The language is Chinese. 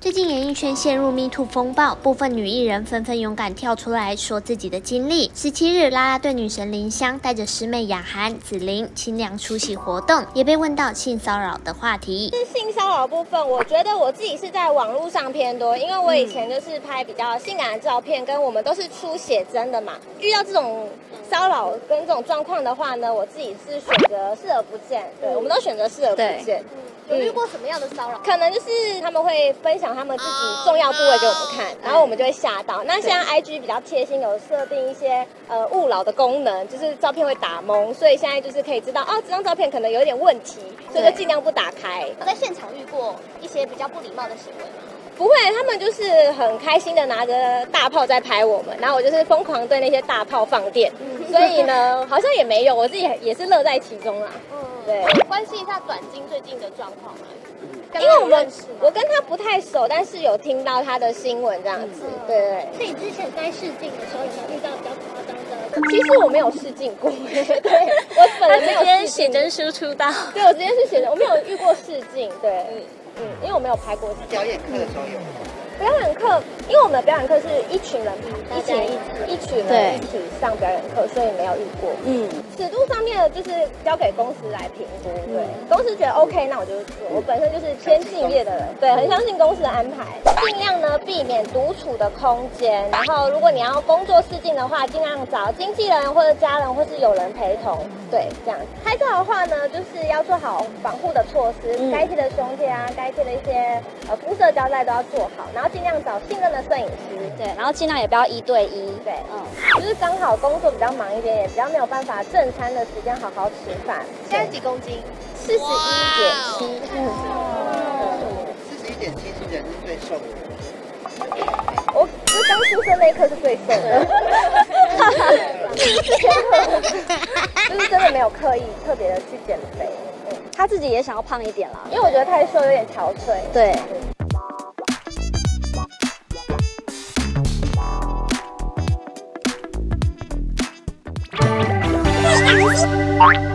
最近演艺圈陷入 Me Too 风暴，部分女艺人纷纷勇敢跳出来说自己的经历。十七日，啦啦队女神林湘带着师妹雅涵、紫琳清凉出席活动，也被问到性骚扰的话题。是性骚扰部分，我觉得我自己是在网络上偏多，因为我以前就是拍比较性感的照片，跟我们都是出写真的嘛。遇到这种骚扰跟这种状况的话呢，我自己是选择视而不见。对，我们都选择视而不见。有遇过什么样的骚扰？可能就是他们会分享他们自己重要部位给我们看，然后我们就会吓到。那现在 IG 比较贴心，有设定一些呃勿扰的功能，就是照片会打蒙，所以现在就是可以知道哦，这张照片可能有点问题，所以就尽量不打开。在现场遇过一些比较不礼貌的行为吗？不会，他们就是很开心的拿着大炮在拍我们，然后我就是疯狂对那些大炮放电，所以呢，好像也没有，我自己也是乐在其中啦。嗯，对。关心一下短金最近的状况吗？因为我们我跟他不太熟，但是有听到他的新闻这样子。对对。所以你之前在试镜的时候有没有遇到比较夸张的？其实我没有试镜过，对我本来没有写真书出道。对，我直接是写真，我没有遇过试镜。对。嗯，嗯因为我没有拍过表演课的时候有。表演课，因为我们的表演课是一群人一起一群人一起上表演课，所以没有遇过。嗯，尺度上面的就是交给公司来评估，对，公司觉得 OK，那我就做。我本身就是偏敬业的人，对，很相信公司的安排，尽量呢避免独处的空间。然后，如果你要工作试镜的话，尽量找经纪人或者家人或是有人陪同，对，这样。拍照的话呢，就是要做好防护的措施，该贴的胸贴啊，该贴的一些呃肤色胶带都要做好，然后。尽量找信任的摄影师，对，然后尽量也不要一对一，对，嗯，就是刚好工作比较忙一点，也比较没有办法正餐的时间好好吃饭。现在几公斤？四十一点七，四十一点七是人是最瘦的。我就刚出生那一刻是最瘦的，就是真的没有刻意特别的去减肥。他自己也想要胖一点啦，因为我觉得太瘦有点憔悴。对。Peace.